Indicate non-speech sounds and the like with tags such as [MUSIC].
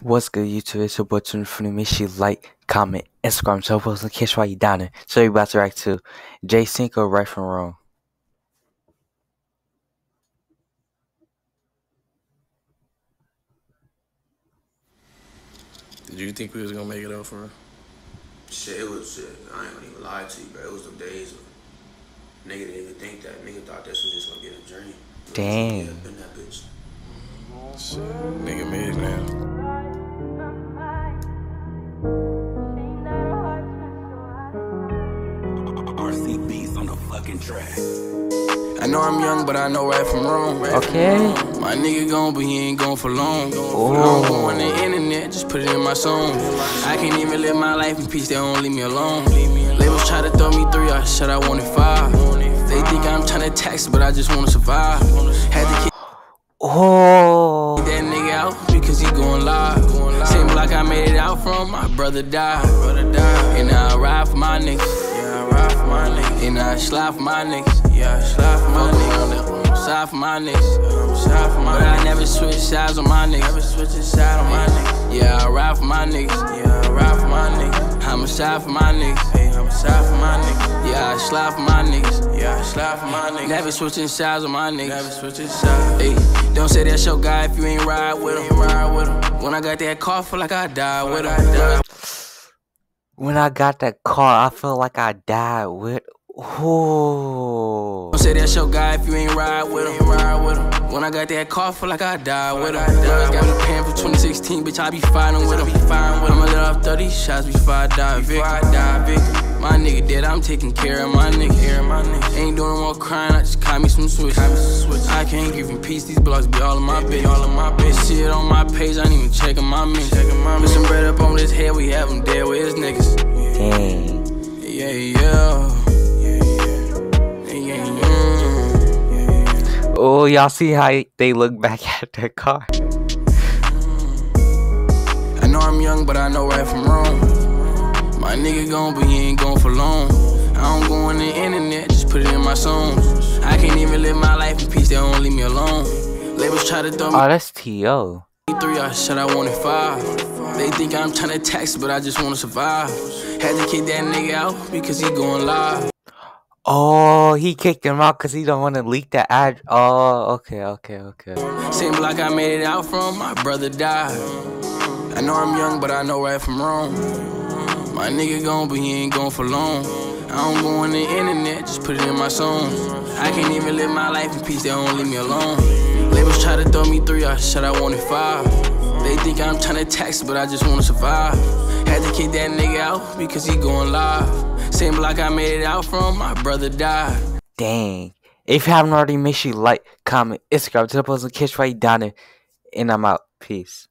What's good, YouTube? It's your boy Tune from Make sure you like, comment, and subscribe. So post and catch while you down there. So you about to react to Jay Cinco Right from Wrong. Did you think we was gonna make it out for real? Shit, it was shit. I ain't gonna even lie to you, bro. It was them days when nigga didn't even think that. Nigga thought this was just gonna get a dream. Damn. RCB's on the fucking track. I know I'm young, but I know right from wrong. Right Okay. From wrong. My nigga gone, but he ain't gone for long. Oh. I don't go on the internet, just put it in my song. I can't even live my life in peace, they don't leave me alone. Labels try to throw me three, I said I wanted five. They think I'm trying to tax, but I just wanna survive. Had to kick Oh. that nigga out because he going live. Same block I made it out from, my brother died. And I ride for my niggas. Yeah, I ride for my niggas. And I for my niggas. Yeah, I for my niggas. I'm side for my niggas. I'm side for my But I never switch sides on my niggas. Never switch side on my niggas. Yeah, I ride for my niggas. Yeah, I ride for my niggas. I'm a side for my niggas. Hey, I'm a side for my niggas. Yeah, I for my niggas. Yeah, I for my niggas. Never switching sides on my niggas. Never switching sides. Hey, don't say that's your guy if you ain't ride with him. Ride with him. When I got that car, feel like I died with him. When I got that car, I felt like I died with. Oh. Don't say that's your guy if you ain't ride with him. Ride with him. When I got that car, feel like I died with him. Got me paying for 2016, bitch. I be fighting with him. I'ma let off 30 shots before I die, victim. My nigga dead, I'm taking care of my nigga. here my nigga Ain't doing more crying, I just caught me some switch. I can't give him peace, these blocks be all in my bitch. All in my bitch. Shit on my page, I ain't even checking my mix. Put some bread up on his head, we have him dead with his niggas. Yeah, yeah. Yeah, yeah. Oh, y'all see how they look back [LAUGHS] at their car? I know I'm young, but I know right from wrong. My nigga gone, but he ain't gone for long. I don't go on the internet, just put it in my songs. I can't even live my life in peace, they don't leave me alone. Labels try to throw me Oh, that's T.O. three, I said I wanted five. They think I'm trying to tax, but I just wanna survive. Had to kick that nigga out because he going live. Oh, he kicked him out because he don't want to leak the ad. Oh, okay, okay, okay. Same block I made it out from, my brother died. I know I'm young, but I know right from wrong. My nigga gone, but he ain't gone for long. I don't go on the internet, just put it in my songs. I can't even live my life in peace, they don't leave me alone. Labels try to throw me three, I said I wanted five. They think I'm trying to tax, but I just wanna survive. Had to kick that nigga out because he going live. Same block I made it out from, my brother died. Dang. If you haven't already, make sure you like, comment, subscribe to the post and catch you down there. And I'm out. Peace.